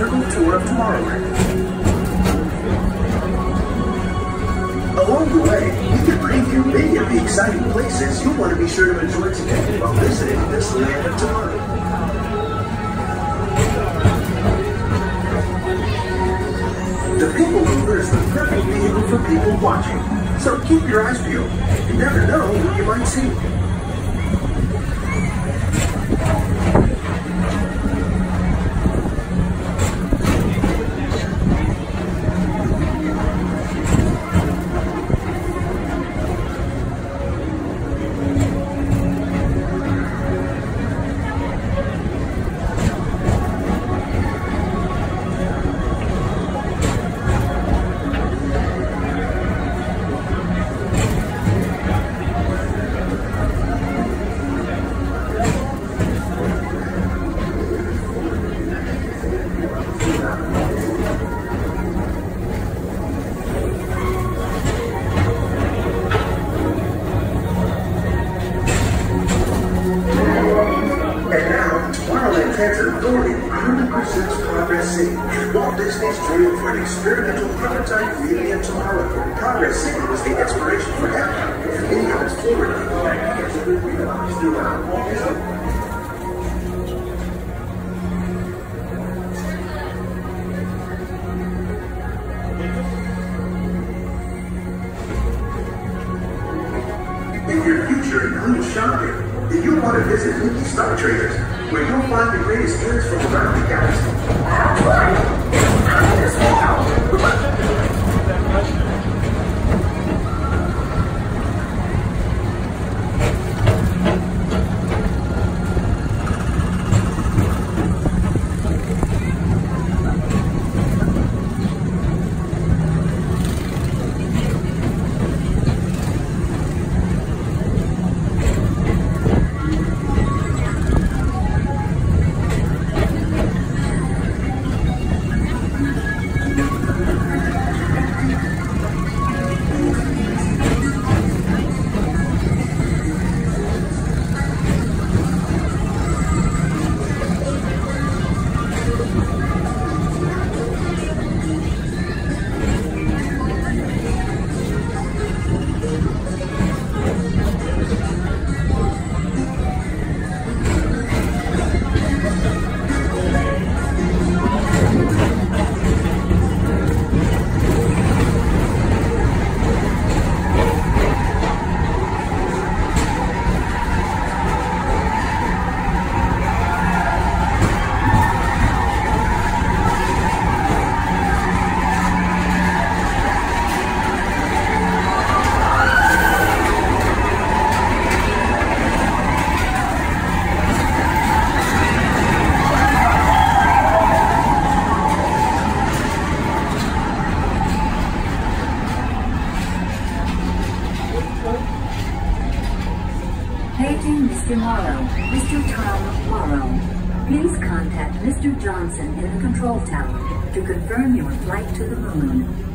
comfortable tour of Tomorrowland. Along the way, we can preview many of the exciting places you'll want to be sure to enjoy today while visiting this land of tomorrow. The People Mover is the perfect vehicle for people watching, so keep your eyes peeled. You never know what you might see. Disney's dream for an experimental prototype of tomorrow. Progress City was the inspiration for Epcot, and many of its realized throughout In your future includes shopping, then you'll want to visit Mickey Star Traders, where you'll find the greatest deals from around the galaxy. Johnson in the control tower to confirm your flight to the moon.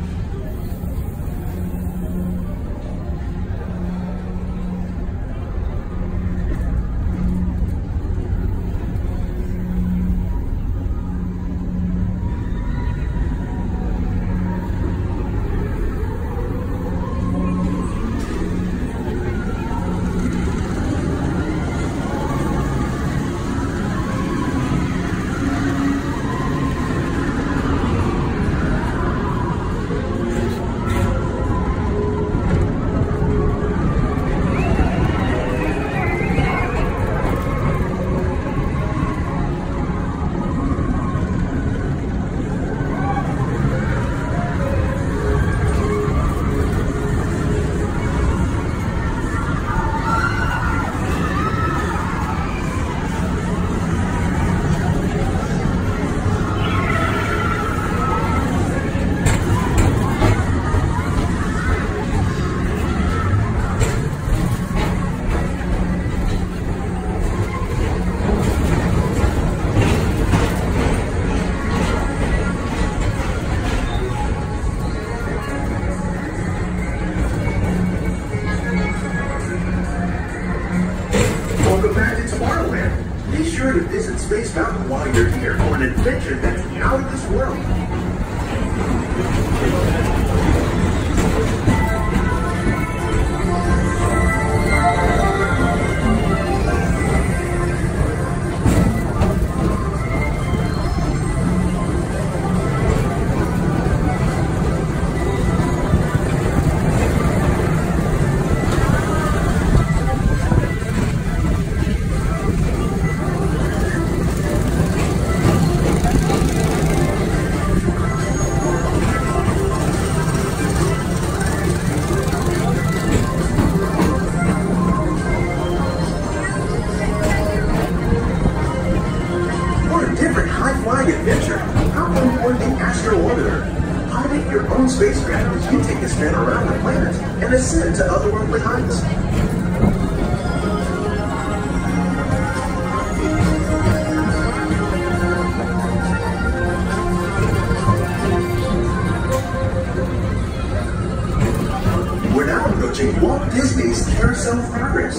Disney's Carousel of Progress.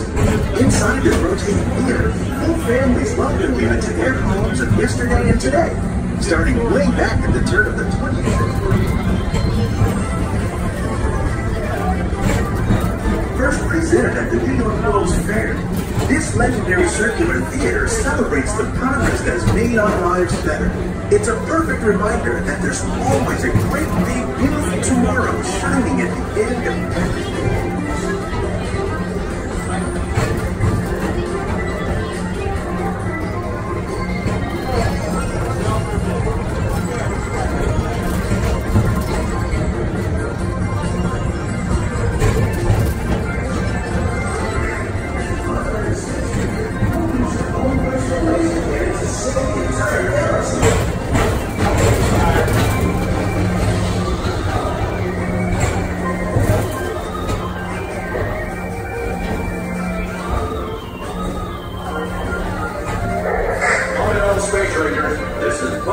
Inside this rotating theater, whole families welcome you into their homes of yesterday and today, starting way back at the turn of the 20th century. First presented at the New York World's Fair, this legendary circular theater celebrates the progress that's made our lives better. It's a perfect reminder that there's always a great big beautiful tomorrow shining at the end of every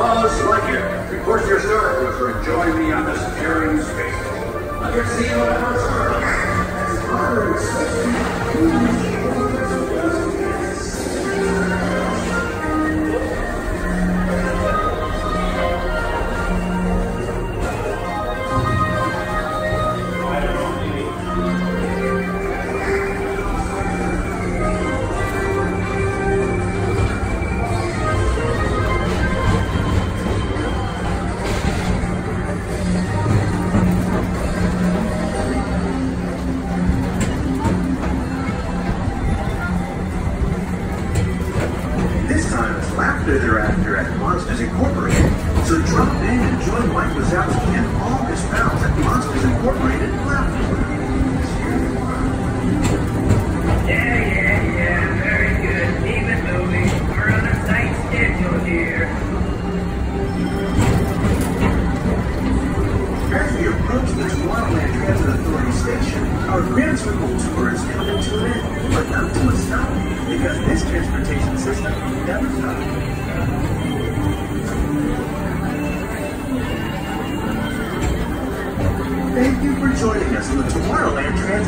Buzz Lightyear. Report your crew for joining me on this daring space. I to see you on the first Incorporated Laughter. Yeah, yeah, yeah, very good. Keep moving. We're on a tight schedule here. As we approach the Tomorrowland Transit Authority station, our Grand tour is coming to an end, but not to a stop, because this transportation system never stops.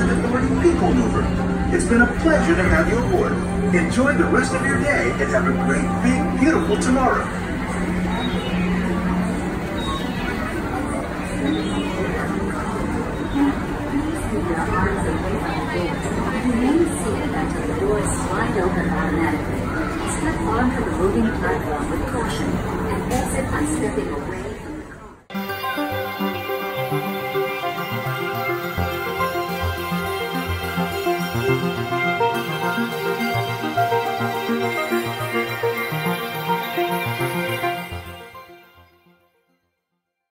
Transit Authority People Mover. It's been a pleasure to have you aboard. Enjoy the rest of your day and have a great, big, beautiful tomorrow. Step onto the moving platform with caution and exit by stepping away.